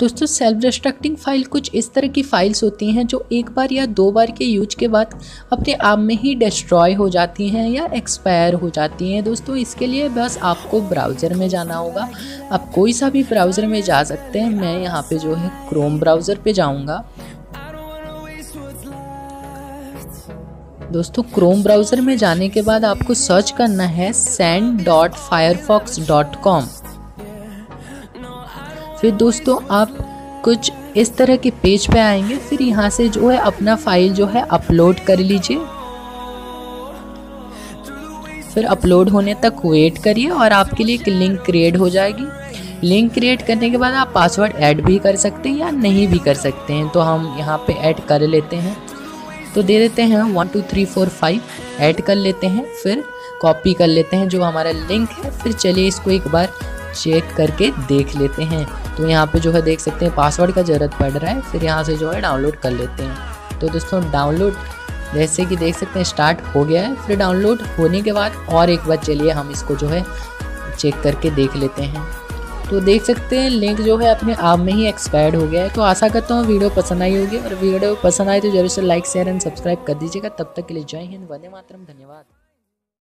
दोस्तों self distracting file कुछ इस तरह की फाइल्स होती हैं जो एक बार या दो बार के यूज़ के बाद अपने आप में ही डिस्ट्रॉय हो जाती हैं या एक्सपायर हो जाती हैं। दोस्तों, इसके लिए बस आपको ब्राउज़र में जाना होगा। आप कोई सा भी ब्राउज़र में जा सकते हैं। मैं यहाँ पे जो है क्रोम ब्राउज़र पे जाऊँगा। दोस्तों क्रोम ब्राउज़र में जाने के बाद आपको सर्च करना है send dot Firefox dot com फिर दोस्तों, आप कुछ इस तरह के पेज पे आएँगे, फिर यहाँ से जो है अपना फ़ाइल जो है अपलोड कर लीजिए। फिर अपलोड होने तक वेट करिए और आपके लिए एक लिंक क्रिएट हो जाएगी। लिंक क्रिएट करने के बाद आप पासवर्ड ऐड भी कर सकते हैं या नहीं भी कर सकते हैं तो हम यहाँ पे ऐड कर लेते हैं। तो दे देते हैं one two three four five add कर लेते हैं, फिर कॉपी कर लेते हैं जो हमारा लिंक है, फिर चलिए इसको एक बार चेक करके देख लेते हैं। तो यहाँ पे जो है देख सकते हैं पासवर्ड का ज़रूरत पड़ रहा है, फिर यहाँ से जो है डाउनलोड कर लेते हैं। तो दोस्तों डाउनलोड जैसे कि देख सकते हैं स्टार्ट हो गया है। फिर डाउनलोड होने के बाद और एक बार चलिए हम इसको जो है चेक करके देख लेते हैं। तो देख सकते हैं लिंक जो है अपने आप में ही एक्सपायर्ड हो गया है। तो आशा करता हूँ वीडियो पसंद आई होगी। और वीडियो पसंद आए तो ज़रूर से लाइक शेयर एंड सब्सक्राइब कर दीजिएगा। तब तक के लिए जय हिंद, वंदे मातरम, धन्यवाद।